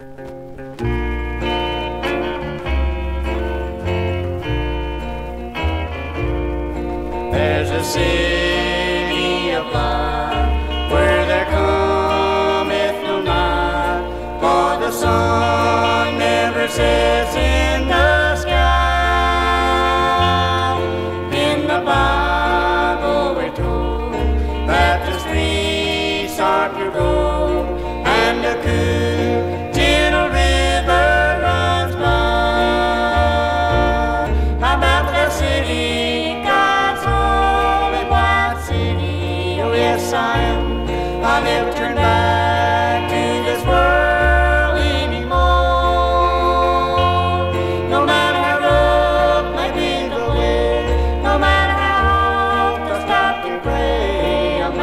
Música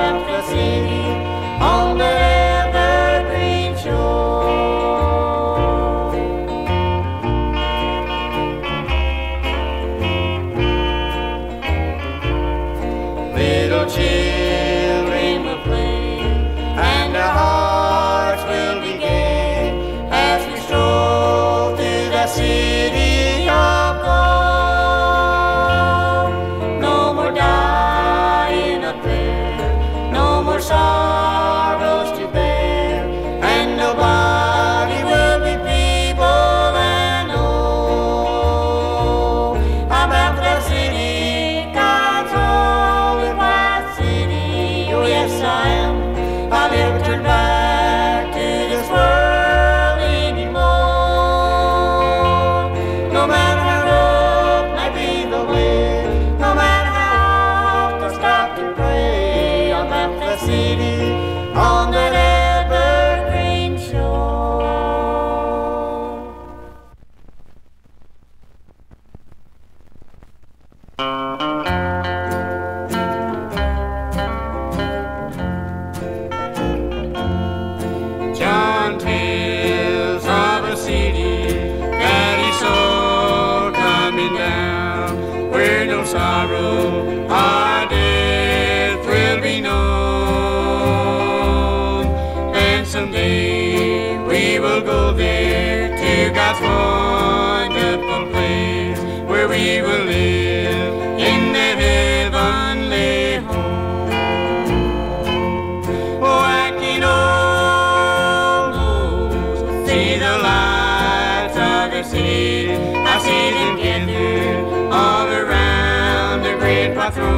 left the city. the city. I see them gathered all around the great white throne,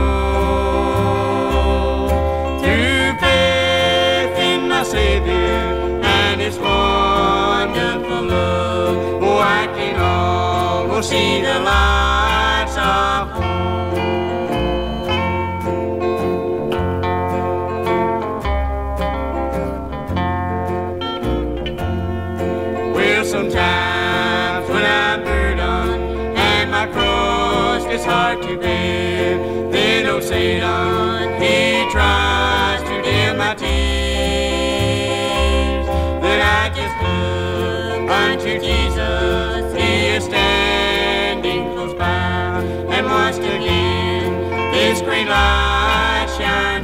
Through faith in my Savior and His wonderful love, oh, I can almost see the light. He tries to dim my tears, but I just look Jesus. He is standing close by, and once again this great light shines.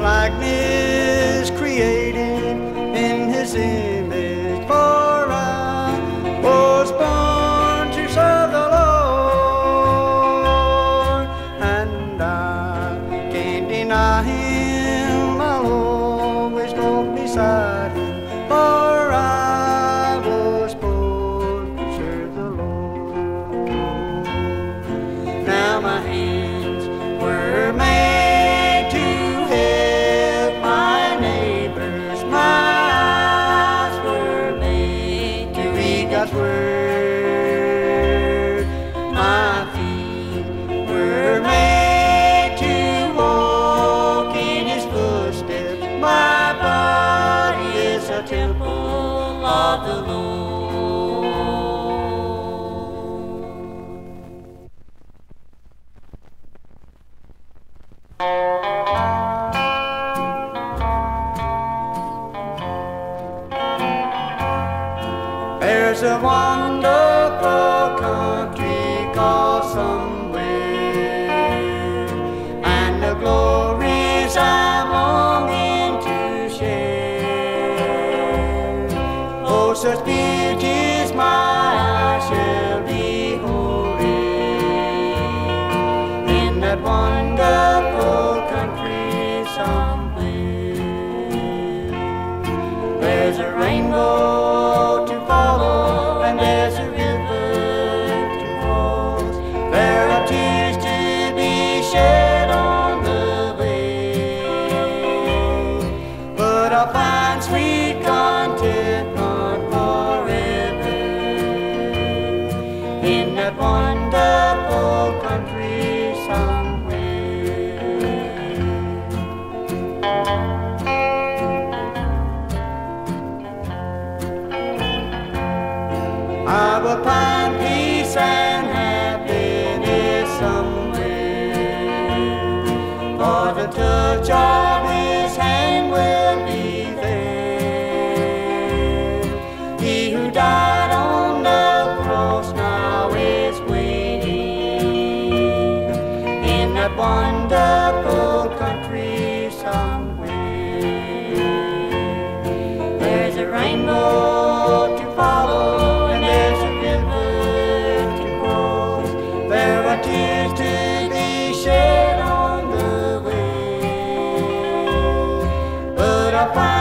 In His likeness, created wonderful but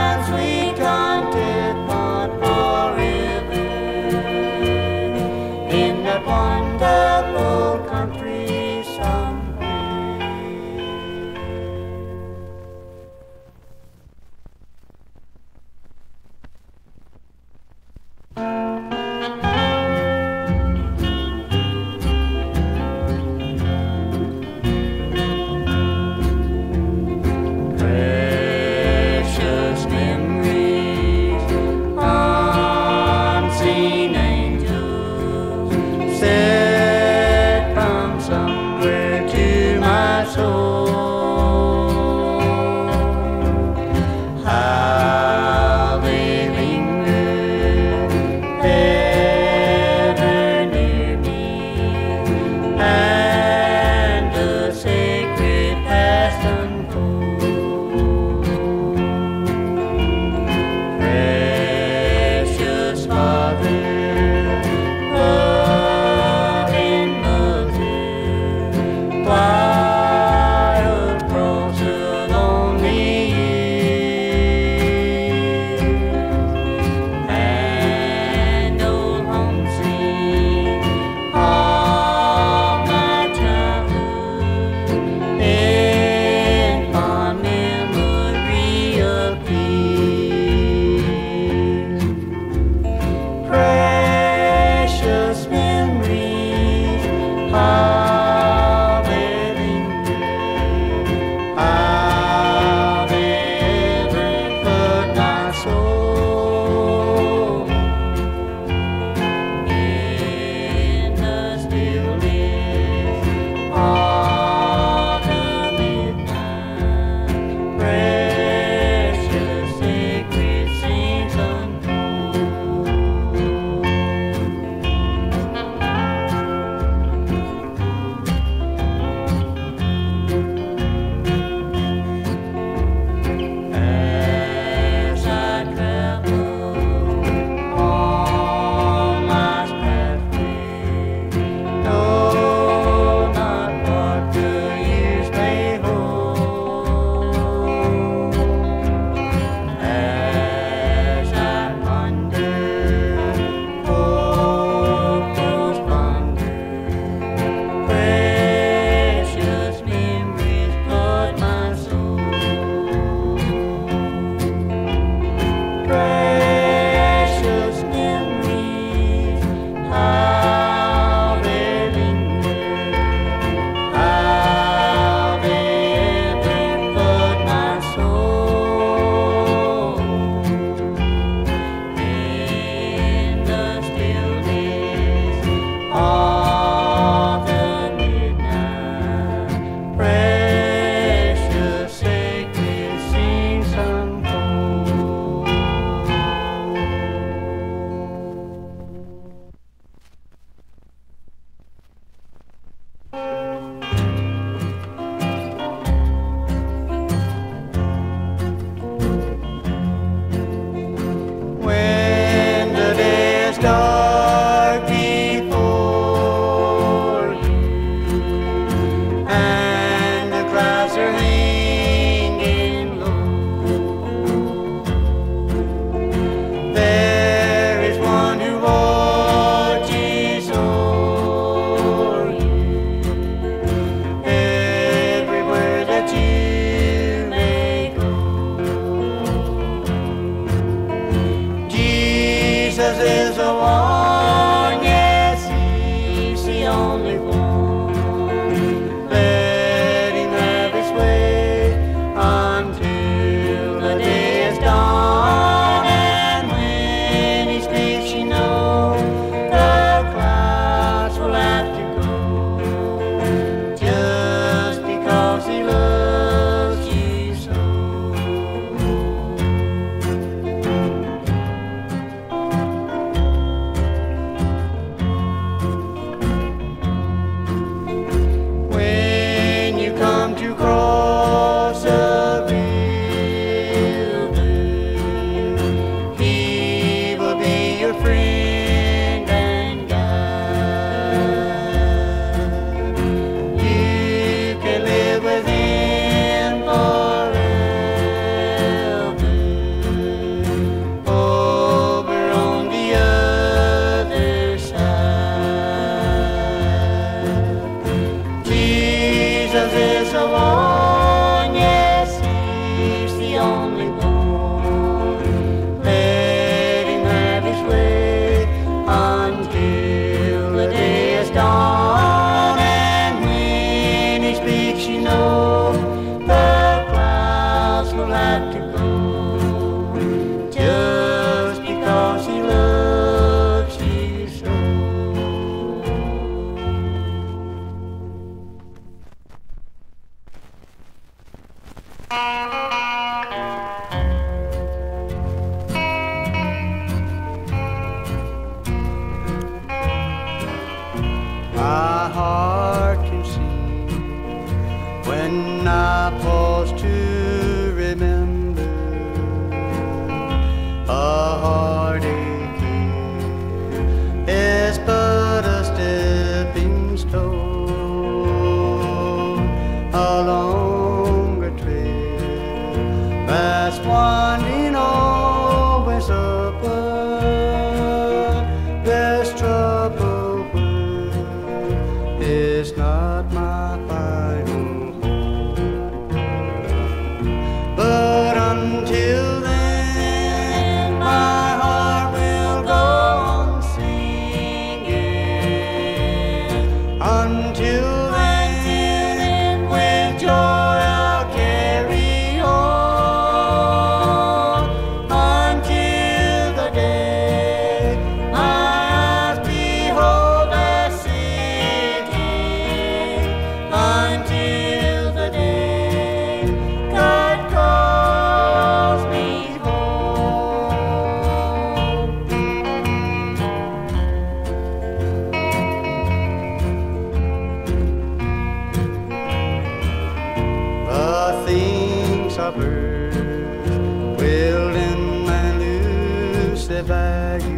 value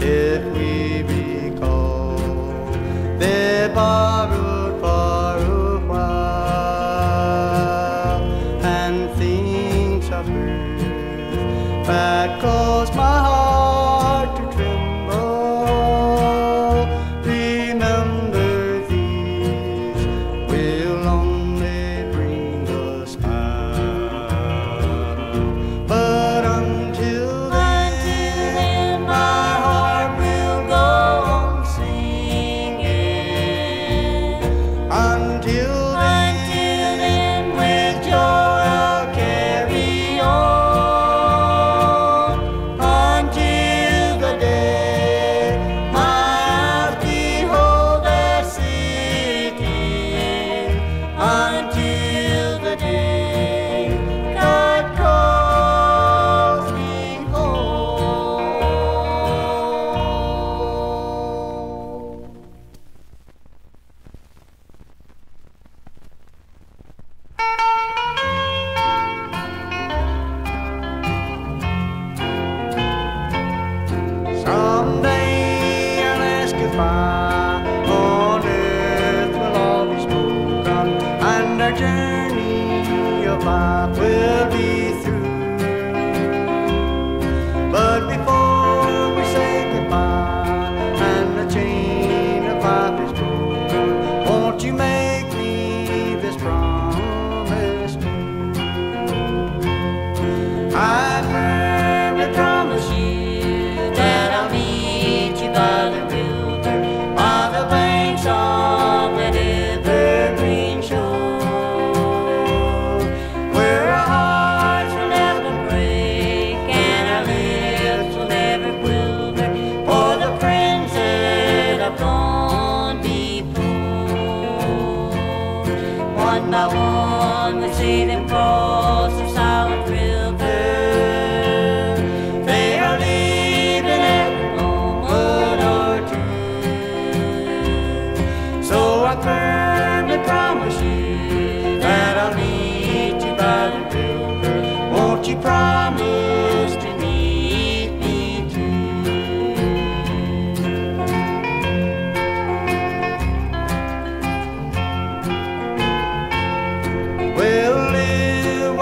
if we recall borrowed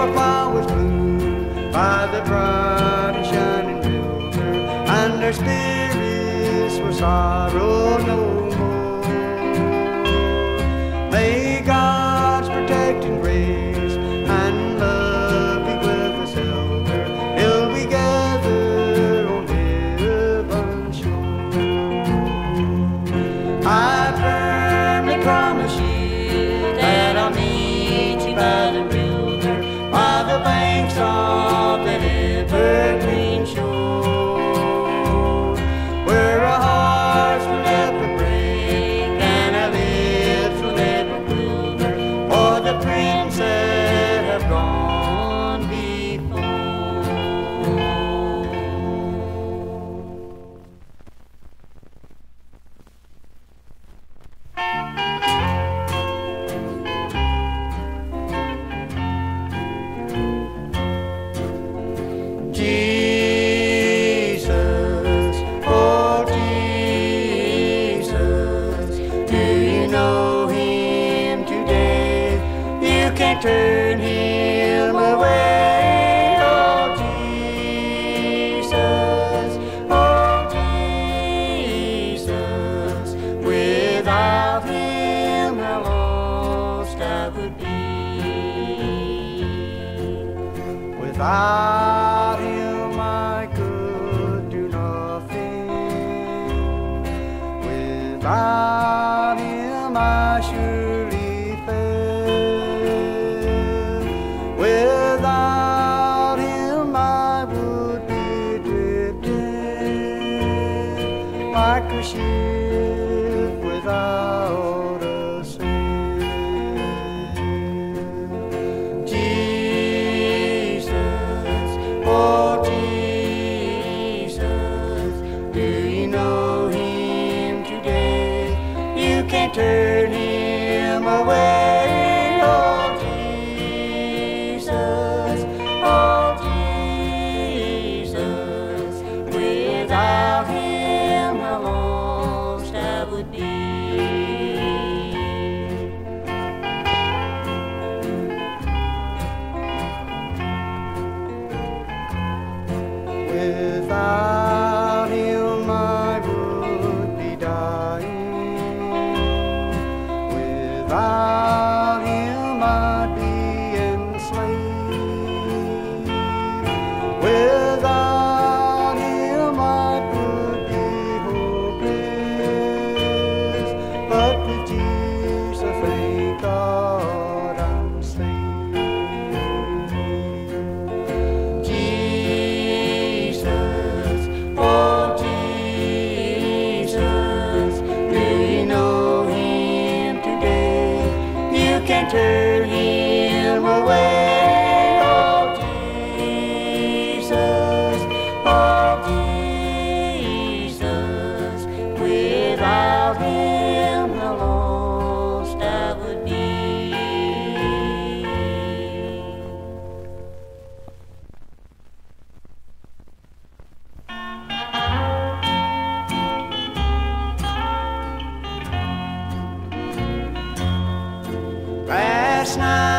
were flowers bloom by the bright and shining river, and their spirits were sorrow no like a ship without. Krishna.